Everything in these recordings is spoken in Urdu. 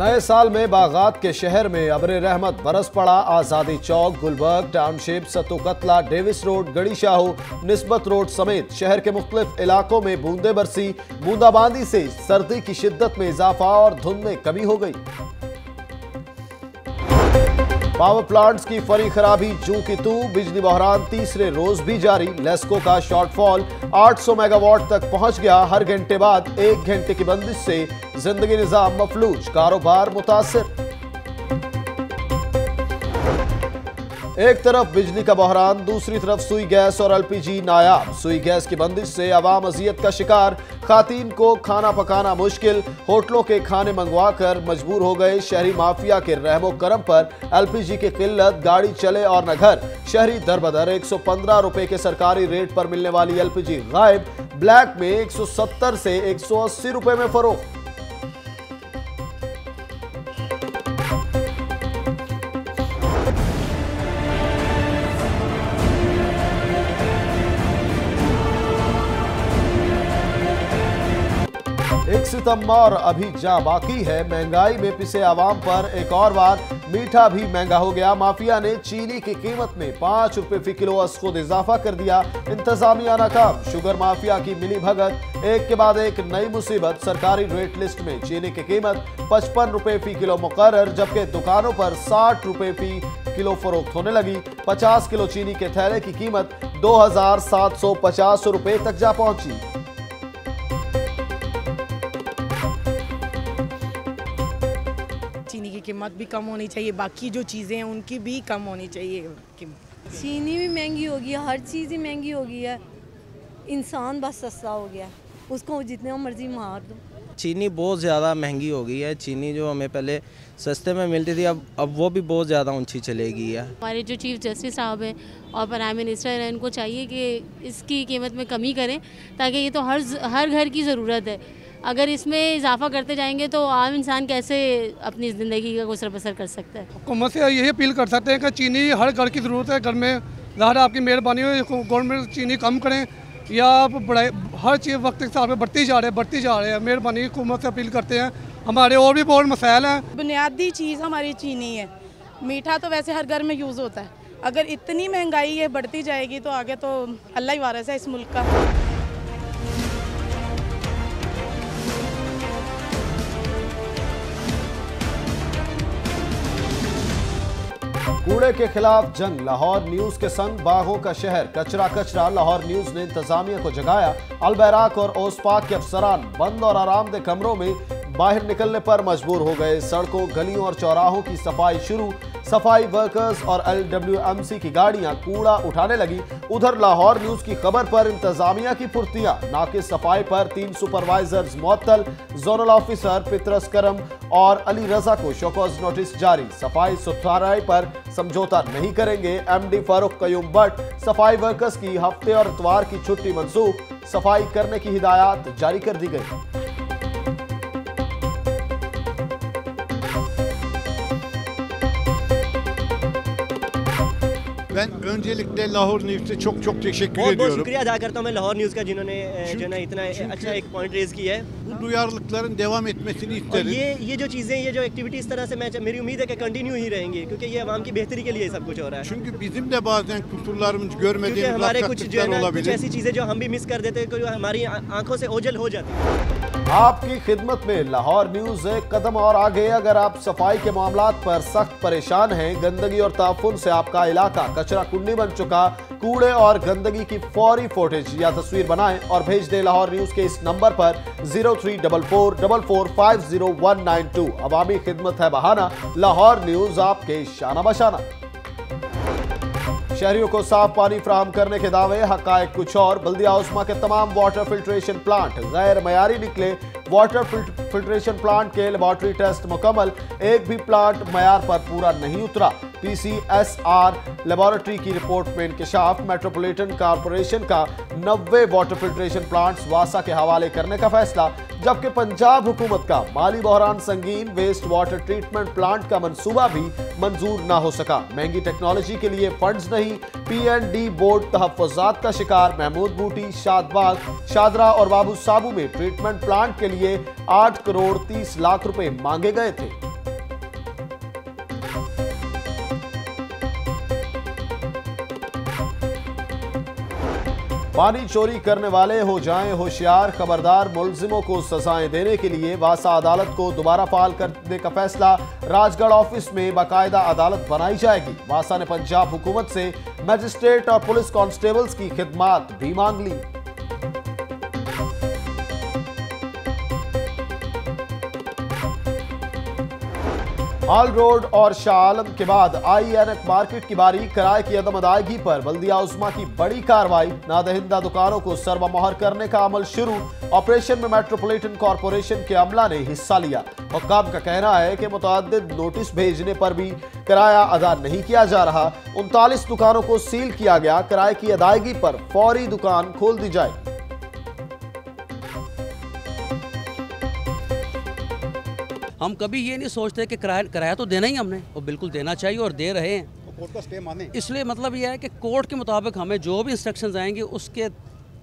نئے سال میں باغات کے شہر میں ابر رحمت برس پڑا، آزادی چوک، گلبرگ ٹاؤن شپ ستو قتلہ ڈیوس روڈ، گڑی شاہو، نسبت روڈ سمیت شہر کے مختلف علاقوں میں بوندے برسی بوندا باندی سے سردی کی شدت میں اضافہ اور دھند میں کمی ہو گئی۔ پاور پلانٹس کی فری خرابی جو کی تو، بجلی بحران تیسرے روز بھی جاری۔ لیسکو کا شارٹ فال آٹھ سو میگا وارٹ تک پہنچ گیا، ہر گھنٹے بعد ایک گھنٹے کی بندش سے زندگی نظام مفلوج، کاروبار متاثر۔ ایک طرف بجلی کا بحران، دوسری طرف سوئی گیس اور ایل پی جی نایاب۔ سوئی گیس کی بندش سے عوام اذیت کا شکار۔ خواتین کو کھانا پکانا مشکل۔ ہوٹلوں کے کھانے منگوا کر مجبور ہو گئے۔ شہری مافیا کے رحم و کرم پر ایل پی جی کی قلت، گاڑی چلے اور نہ گھر۔ شہری در بدر ایک سو پندرہ روپے کے سرکاری ریٹ پر ملنے والی ایل پی جی غائب۔ بلیک میں ایک سو ستر سے ایک سو اسی روپے میں فروخت۔ ستم اور ابھی جاں باقی ہے، مہنگائی میں پسے عوام پر ایک اور بات، میٹھا بھی مہنگا ہو گیا۔ مافیا نے چینی کی قیمت میں پانچ روپے فی کلو اس خود اضافہ کر دیا۔ انتظامیہ ناکام شوگر مافیا کی ملی بھگت۔ ایک کے بعد ایک نئی مصیبت۔ سرکاری ریٹ لسٹ میں چینی کی قیمت پچپن روپے فی کلو مقرر، جبکہ دکانوں پر ساٹھ روپے فی کلو فروخت ہونے لگی۔ پچاس کلو چینی کے تھیلے کی قیمت دو ہزار سات سو پچاس روپے تک جا پہنچی۔ قیمت بھی کم ہونی چاہیے باقی جو چیزیں ہیں ان کی بھی کم ہونی چاہیے قیمت۔ چینی بھی مہنگی ہوگی ہر چیز ہی مہنگی ہوگی ہے۔ انسان بس سستا ہو گیا ہے اس کو جتنے مرضی مار دو۔ چینی بہت زیادہ مہنگی ہو گئی ہے چینی جو ہمیں پہلے سستے میں ملتی تھی اب اب وہ بھی بہت زیادہ اونچی چلے گئی ہے۔ ہمارے جو چیف جسٹس صاحب ہیں اور پرائم منسٹر ہیں ان کو چاہیے کہ اس کی قیمت میں کمی کریں تاکہ یہ تو ہر ہر گھر کی ضرورت ہے۔ اگر اس میں اضافہ کرتے جائیں گے تو عام انسان کیسے اپنی زندگی کا گزر بسر کر سکتا ہے؟ حکومت سے یہی اپیل کر سکتے ہیں کہ چینی ہر گھر کی ضرورت ہے گھر میں ظاہر آپ کی مہربانی ہو گورنمنٹ چینی کم کریں یا آپ بڑھائی ہر چیز وقت کے ساتھ میں بڑھتی جا رہے ہیں بڑھتی جا رہے ہیں مہربانی حکومت سے اپیل کرتے ہیں۔ ہمارے اور بھی بہت مسائل ہیں۔ بنیادی چیز ہماری چینی ہے۔ میٹھا تو ویسے ہر گھر میں یوز ہوتا ہے۔ اگر اتنی مہنگائی یہ بڑھتی جائے گی تو آگے تو اللہ ہی وارث ہے اس ملک کا۔ کوڑے کے خلاف جنگ، لاہور نیوز کے سنگ باغوں کا شہر، کچرا کچرا، لاہور نیوز نے انتظامیہ کو جگایا۔ البیراک اور اوس پاک کے افسران بند اور آرام دہ کمروں میں باہر نکلنے پر مجبور ہو گئے۔ سڑکوں، گلیوں اور چوراہوں کی صفائی شروع۔ صفائی ورکرز اور ایل ڈبلیو ایم سی کی گاڑیاں کوڑا اٹھانے لگی۔ ادھر لاہور نیوز کی خبر پر انتظامیہ کی پرتیاں ناکس صفائی پر تین سپروائزرز معطل۔ زونل آفیسر پترس کرم اور علی رزا کو شوکوز نوٹس جاری۔ صفائی ستھارائی پر سمجھوتا نہیں کریں گے۔ M D Farooq Qayoom Butt. صفائی ورکرز کی ہفتے اور اتوار کی چھٹی منصوب صفائی کرنے کی ہدایات جاری کر دی گئی۔ شکریہ ادا کرتا ہوں میں لاہور نیوز کا جنہوں نے جو یہ جو چیزیں میری امید ہے کہ کنٹینیو ہی رہیں گی کیوں کہ یہ عوام کی بہتری کے لیے سب کچھ ہو رہا ہے ایسی چیزیں جو ہم بھی مس کر دیتے ہیں ہماری آنکھوں سے اوجل ہو جاتا آپ کی خدمت میں لاہور نیوز ایک قدم اور آگے۔ اگر آپ صفائی کے معاملات پر سخت پریشان ہیں، گندگی اور تعفن سے آپ کا علاقہ کچرا کنڈی بن چکا۔ کوڑے اور گندگی کی فوری فوٹیج یا تصویر بنائیں اور بھیج دیں لاہور نیوز کے اس نمبر پر 034444501192 عوامی خدمت ہے بہانہ۔ لاہور نیوز آپ کے شانہ بشانہ۔ شہریوں کو صاف پانی فراہم کرنے کے دعوے، حقائق کچھ اور۔ بلدیہ عصمہ کے تمام واٹر فلٹریشن پلانٹ غیر معیاری نکلے۔ واٹر فلٹریشن پلانٹ کے لیبارٹری ٹیسٹ مکمل۔ ایک بھی پلانٹ معیار پر پورا نہیں اترا۔ P C S R laboratory کی رپورٹ میں انکشاف، میٹروپولیٹن کارپوریشن کا نوے واٹر فلٹریشن پلانٹس واسا کے حوالے کرنے کا فیصلہ، جبکہ پنجاب حکومت کا مالی بحران سنگین ویسٹ واٹر ٹریٹمنٹ پلانٹ کا منصوبہ بھی منظور نہ ہو سکا۔ مہنگی ٹیکنالوجی کے لیے فنڈز نہیں، پی این ڈی بورڈ تحفظات کا شکار محمود بوٹی، شاد باغ شادرہ اور بابو سابو میں ٹریٹمنٹ پلانٹ کے لیے آٹھ کروڑ تیس لاکھ روپے مانگے گئے تھے۔ پانی چوری کرنے والے ہو جائیں ہوشیار خبردار ملزموں کو سزائیں دینے کے لیے واسا عدالت کو دوبارہ فعال کرنے کا فیصلہ راج گڑھ آفس میں باقاعدہ عدالت بنائی جائے گی۔ واسا نے پنجاب حکومت سے میجسٹریٹ اور پولیس کانسٹیبلز کی خدمات بھی مانگ لی۔ آل روڈ اور شاہ عالم کے بعد آئی این ایک مارکیٹ کی باری، کرائے کی عدم ادائیگی پر بلدیہ عظمہ کی بڑی کاروائی۔ نادہندہ دکانوں کو سروا مہر کرنے کا عمل شروع۔ آپریشن میں میٹروپولیٹن کارپوریشن کے عملہ نے حصہ لیا۔ حکام کا کہنا ہے کہ متعدد نوٹس بھیجنے پر بھی کرایہ ادا نہیں کیا جا رہا۔ انتالیس دکانوں کو سیل کیا گیا۔ کرائے کی ادائیگی پر فوری دکان کھول دی جائے۔ ہم کبھی یہ نہیں سوچتے کہ کرایہ کرایہ تو دینا ہی ہم نے وہ بالکل دینا چاہیے اور دے رہے ہیں۔ کورٹ کا سٹے مانے۔ اس لیے مطلب یہ ہے کہ کورٹ کے مطابق ہمیں جو بھی انسٹرکشنز آئیں گے اس کے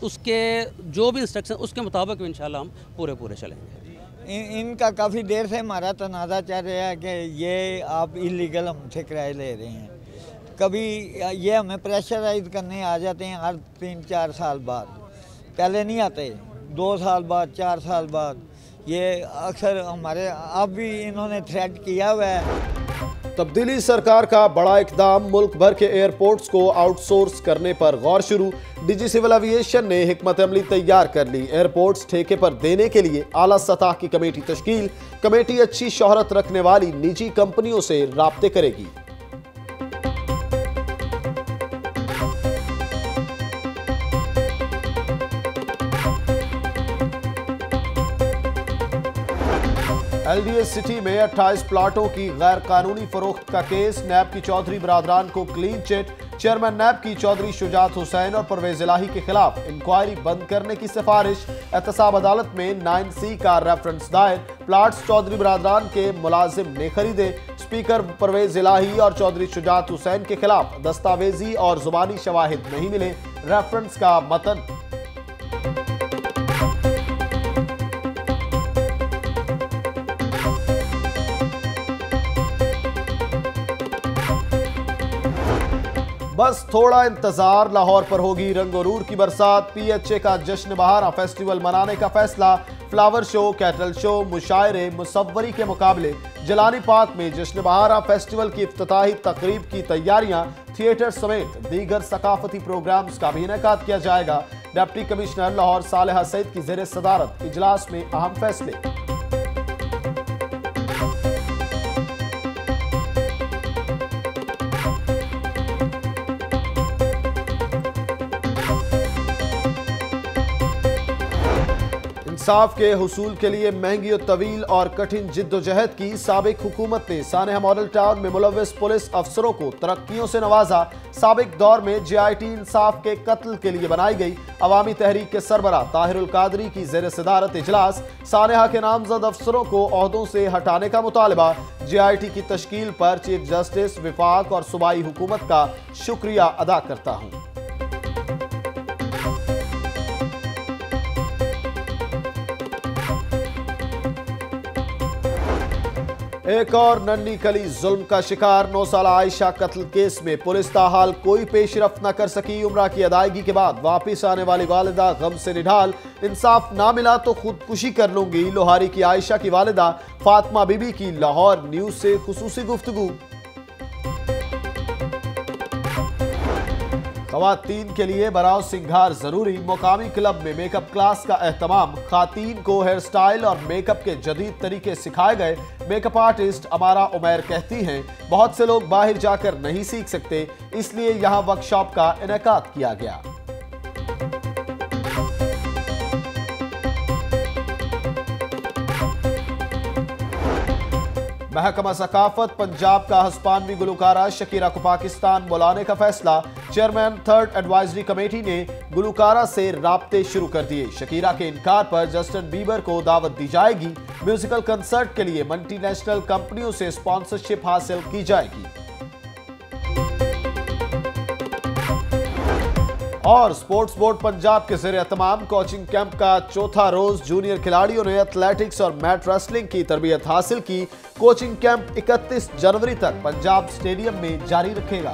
اس کے جو بھی انسٹرکشن اس کے مطابق انشاءاللہ ہم پورے پورے چلیں گے۔ ان ان کا کافی دیر سے ہمارا تنازع چل رہا ہے کہ یہ آپ انلیگل ہم سے کرائے لے رہے ہیں۔ کبھی یہ ہمیں پریشرائز کرنے آ جاتے ہیں ہر تین چار سال بعد۔ پہلے نہیں آتے دو سال بعد چار سال بعد۔ یہ اکثر ہمارے اب بھی انہوں نے تھریٹ کیا ہوا ہے۔ تبدیلی سرکار کا بڑا اقدام ملک بھر کے ایئرپورٹس کو آؤٹ سورس کرنے پر غور شروع۔ ڈی جی سول ایویشن نے حکمت عملی تیار کر لی۔ ایئرپورٹس ٹھیکے پر دینے کے لیے اعلیٰ سطح کی کمیٹی تشکیل۔ کمیٹی اچھی شہرت رکھنے والی نجی کمپنیوں سے رابطے کرے گی۔ ایل ڈی ایس سٹی میں اٹھائیس پلاٹوں کی غیر قانونی فروخت کا کیس، نیب کی چودھری برادران کو کلین چٹ، چیئرمین نیب کی چودھری شجاعت حسین اور پرویز الہی کے خلاف انکوائری بند کرنے کی سفارش۔ احتساب عدالت میں نائن سی کا ریفرنس دائر۔ پلاٹس چودھری برادران کے ملازم نے خریدے۔ سپیکر پرویز الہی اور چودھری شجاعت حسین کے خلاف دستاویزی اور زبانی شواہد نہیں ملے۔ ریفرنس کا متن بس تھوڑا انتظار لاہور پر ہوگی رنگ و رور کی برسات۔ پی ایچ اے کا جشن بہارا فیسٹیول منانے کا فیصلہ۔ فلاور شو کیٹل شو، مشاعرے، مصوری کے مقابلے۔ جلانی پاک میں جشن بہارا فیسٹیول کی افتتاحی تقریب کی تیاریاں۔ تھیٹر سمیت دیگر ثقافتی پروگرامز کا بھی انعقاد کیا جائے گا۔ ڈپٹی کمشنر لاہور صالحہ سعید کی زیر صدارت اجلاس میں اہم فیصلے۔ انصاف کے حصول کے لیے مہنگی و طویل اور کٹھن جد و جہد کی سابق حکومت نے سانحہ ماڈل ٹاؤن میں ملوث پولیس افسروں کو ترقیوں سے نوازا۔ سابق دور میں جی آئی ٹی انصاف کے قتل کے لیے بنائی گئی۔ عوامی تحریک کے سربراہ طاہر القادری کی زیر صدارت اجلاس سانحہ کے نامزد افسروں کو عہدوں سے ہٹانے کا مطالبہ۔ جی آئی ٹی کی تشکیل پر چیف جسٹس وفاق اور صوبائی حکومت کا شکریہ ادا کرتا ہوں۔ ایک اور ننی کلی ظلم کا شکار نو سالہ عائشہ قتل کیس میں پولیس تاحال، کوئی پیش رفت نہ کر سکی عمرہ کی ادائیگی کے بعد واپس آنے والی والدہ غم سے نڈھال، انصاف نہ ملا تو خودکشی کر لوں گی۔ لوہاری کی عائشہ کی والدہ فاطمہ بی بی کی لاہور نیوز سے خصوصی گفتگو۔ خواتین کے لیے براؤ سنگھار ضروری مقامی کلب میں میک اپ کلاس کا اہتمام۔ خواتین کو ہیئر سٹائل اور میک اپ کے جدید طریقے سکھائے گئے۔ Make up artist Amara Umair کہتی ہیں، بہت سے لوگ باہر جا کر نہیں سیکھ سکتے، اس لیے یہاں ورکشاپ کا انعقاد کیا گیا۔ محکمہ ثقافت، پنجاب کا ہسپانوی گلوکارہ شکیرہ کو پاکستان بلانے کا فیصلہ۔ چیئرمین تھرڈ ایڈوائزری کمیٹی نے گلوکارہ سے رابطے شروع کر دیے۔ شکیرہ کے انکار پر جسٹن بیبر کو دعوت دی جائے گی۔ میوزیکل کنسرٹ کے لیے ملٹی نیشنل کمپنیوں سے سپانسرشپ حاصل کی جائے گی۔ اور سپورٹس بورڈ پنجاب کے زیر اہتمام کوچنگ کیمپ کا چوتھا روز جونیئر کھلاڑیوں نے ایتھلیٹکس اور میٹ ریسلنگ کی تربیت حاصل کی۔ کوچنگ کیمپ اکتیس جنوری تک پنجاب سٹیڈیم میں جاری رکھے گا۔